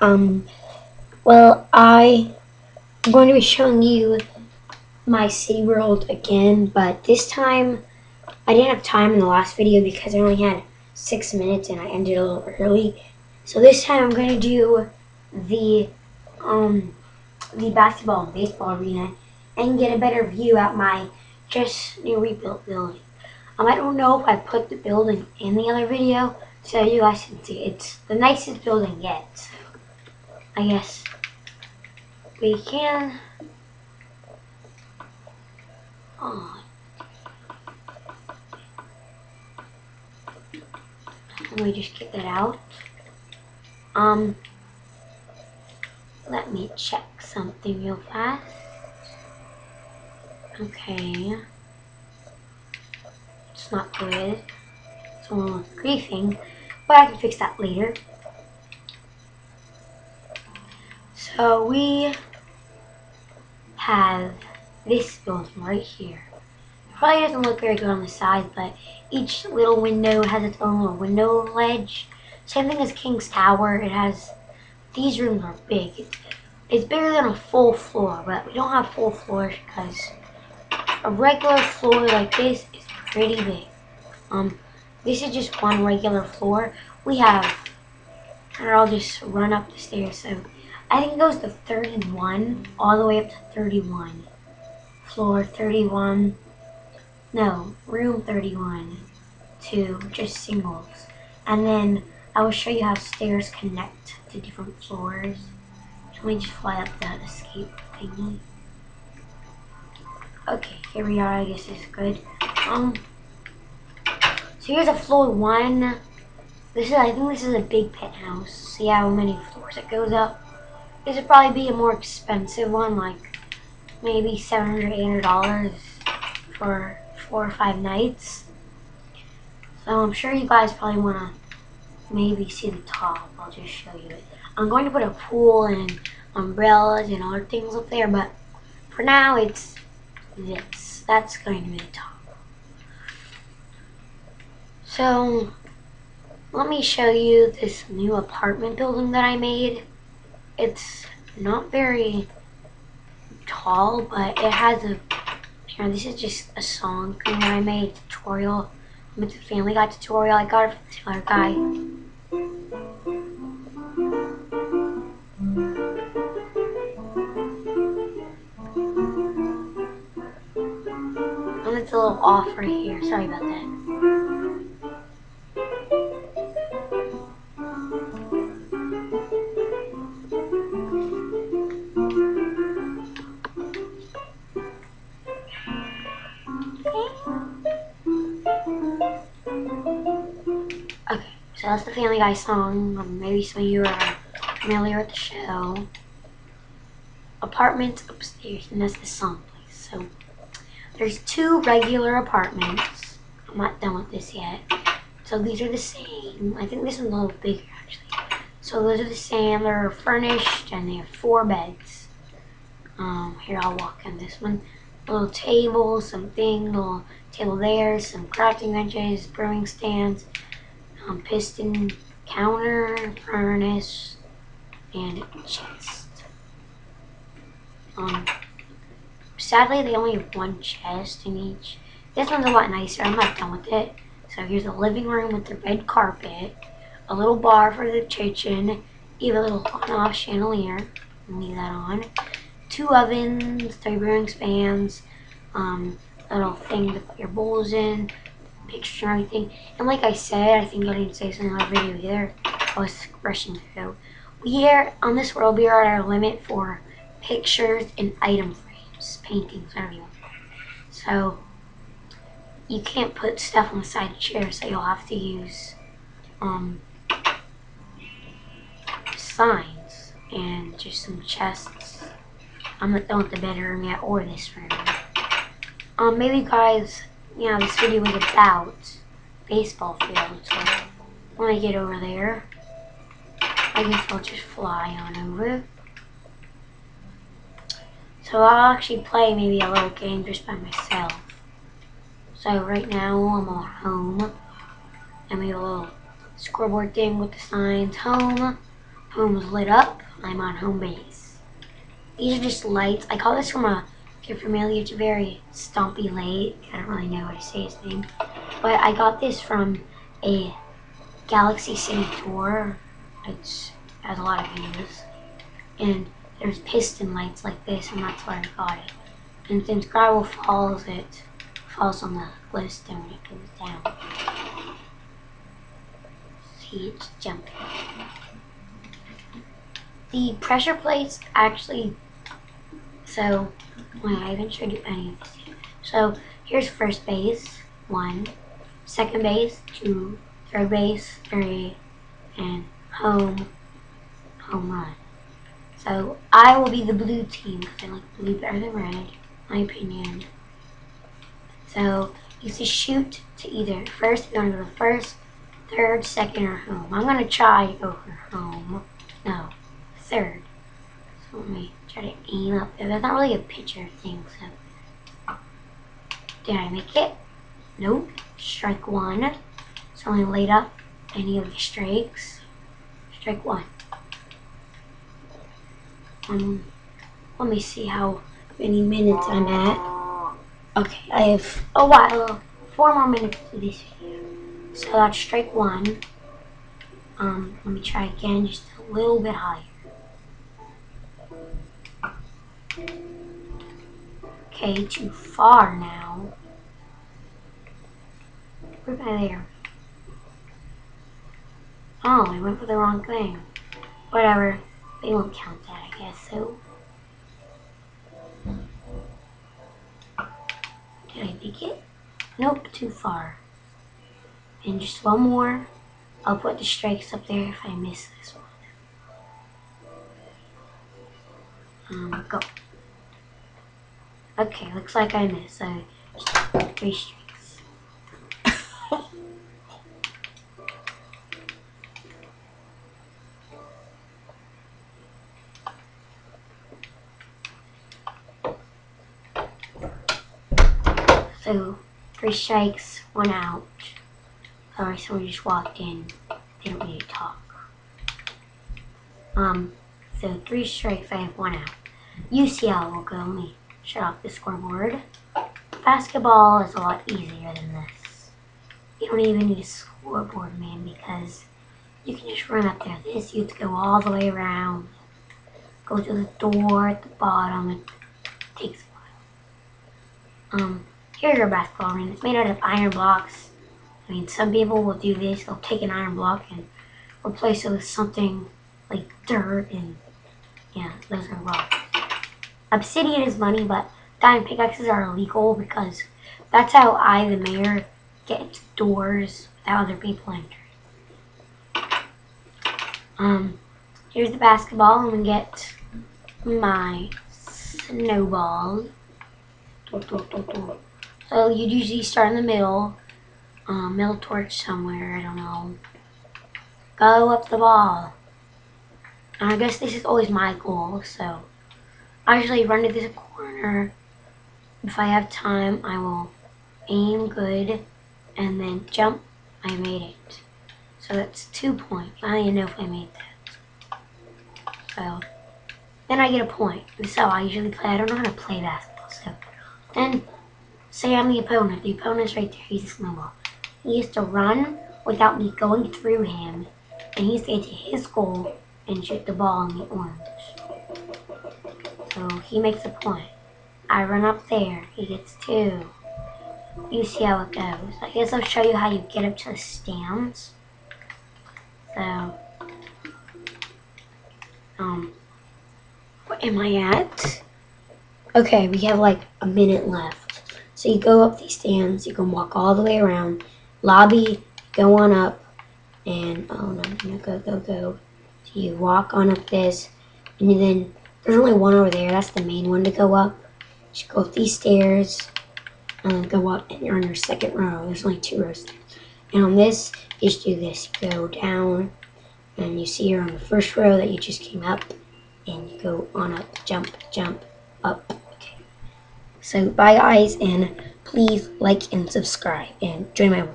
Um, well, I am going to be showing you my City World again, but this time I didn't have time in the last video because I only had six minutes and I ended a little early. So this time I'm going to do the um, the basketball and baseball arena and get a better view at my just new rebuilt building. Um, I don't know if I put the building in the other video so you guys can see. It's the nicest building yet. I guess we can. Oh. Let me just get that out. Um, let me check something real fast. Okay. It's not good. It's a little griefing, but I can fix that later. So we have this building right here. Probably doesn't look very good on the side, but each little window has its own little window ledge. Same thing as King's Tower. It has, these rooms are big. It's, it's bigger than a full floor, but we don't have full floors because a regular floor like this is pretty big. Um, this is just one regular floor. We have, and I'll just run up the stairs. So I think it goes to 31 all the way up to 31. Floor 31, no, room 31 to just singles. And then I will show you how stairs connect to different floors. Let me just fly up that escape thingy. Okay, here we are. I guess it's good. Um, so here's a floor one. This is, I think this is a big penthouse. See how many floors it goes up. This would probably be a more expensive one, like maybe $700, $800 for four or five nights. So I'm sure you guys probably want to maybe see the top. I'll just show you it. I'm going to put a pool and umbrellas and other things up there, but for now it's this. That's going to be the top. So, let me show you this new apartment building that I made. It's not very tall, but it has a, here, this is just a song that I made, a tutorial. It's a Family Guy tutorial. I got it from the other guy. And it's a little off right here. Sorry about that. So that's the Family Guy song. Um, maybe some of you are familiar with the show. Apartments upstairs, and that's the song place. So there's two regular apartments. I'm not done with this yet. So these are the same. I think this one's a little bigger actually. So those are the same. They're furnished and they have four beds. Um, here I'll walk in this one. A little table, some something, little table there, some crafting benches, brewing stands, um, piston counter, furnace, and chest. Um, sadly, they only have one chest in each. This one's a lot nicer. I'm not done with it. So here's a living room with the red carpet, a little bar for the kitchen, even a little on-off chandelier. Leave that on. Two ovens, three brewing stands, um, a little thing to put your bowls in, pictures and everything. And like I said, I think I didn't say something in another video either. I was rushing through. We are on this world. We are at our limit for pictures and item frames, paintings, whatever you want. So you can't put stuff on the side of chairs, so you'll have to use um, signs and just some chests. I'm not done with the bedroom yet or this room. Um, maybe guys, you know, this video is about baseball field, so when I get over there, I guess I'll just fly on over. So I'll actually play maybe a little game just by myself. So right now I'm on home, and we have a little scoreboard thing with the signs home, Home's lit up. I'm on home base. These are just lights. I call this from a, you're familiar, it's a very stumpy lake. I don't really know how to say his name. But I got this from a Galaxy City tour. It has a lot of views. And there's piston lights like this, and that's why I got it. And since gravel falls, it falls on the glowstone when it goes down. See, it's jumping. The pressure plates actually, so, well, I haven't showed you any of this yet. So, here's first base, one, second base, two, third base, three, and home, home run. So I will be the blue team because I like blue better than red, my opinion. So you see shoot to either first, you're gonna go first, third, second, or home. I'm try to go for home. No, third. Let me try to aim up. That's not really a pitcher thing, so did I make it? Nope. Strike one. So I laid up any of the strikes. Strike one. Um, let me see how many minutes I'm at. Okay, I have a while, four more minutes to this video. So that's strike one. Um, let me try again, just a little bit higher. Okay, too far now. Where am I there? Oh, I went for the wrong thing. Whatever. They won't count that, I guess, so. Did I make it? Nope, too far. And just one more. I'll put the strikes up there if I miss this one. Um, go. Okay, looks like I missed. So, three strikes. So, three strikes, one out. Sorry, someone just walked in. They don't need to talk. Um, so three strikes, I have one out. UCL will go. Me shut off the scoreboard. Basketball is a lot easier than this. You don't even need a scoreboard, man, because you can just run up there. This, you have to go all the way around. Go to the door at the bottom. It takes a while. Um, Here's your basketball ring. It's made out of iron blocks. I mean, some people will do this. They'll take an iron block and replace it with something like dirt and, yeah, those are rocks. Obsidian is money, but diamond pickaxes are illegal because that's how I, the mayor, get doors without other people entering. Um, here's the basketball. I'm to get my snowball. So you'd usually start in the middle, um, middle torch somewhere, I don't know. Go up the ball. I guess this is always my goal, so I usually run to this corner. If I have time, I will aim good and then jump. I made it. So that's two points. I don't even know if I made that. So then I get a point. This is how I usually play. I don't know how to play basketball, so then Say I'm the opponent. The opponent's right there. He's a snowball. He has to run without me going through him. And he's to get to his goal and shoot the ball in the orange. So he makes a point. I run up there. He gets two. You see how it goes. I guess I'll show you how you get up to the stands. So, um, where am I at? Okay, we have like a minute left. So you go up these stands, you can walk all the way around, lobby, go on up, and oh no, no, go, go, go. So you walk on up this, and then there's only one over there. That's the main one to go up. You go up these stairs, and then go up, and you're on your second row. There's only two rows. And on this, you just do this. You go down, and you see you're on the first row that you just came up, and you go on up, jump, jump, up, Okay. so bye guys and please like and subscribe and join my